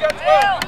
Let's go,